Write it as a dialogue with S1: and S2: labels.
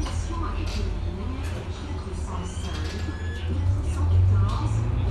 S1: Connexion avec les lignes 405, 414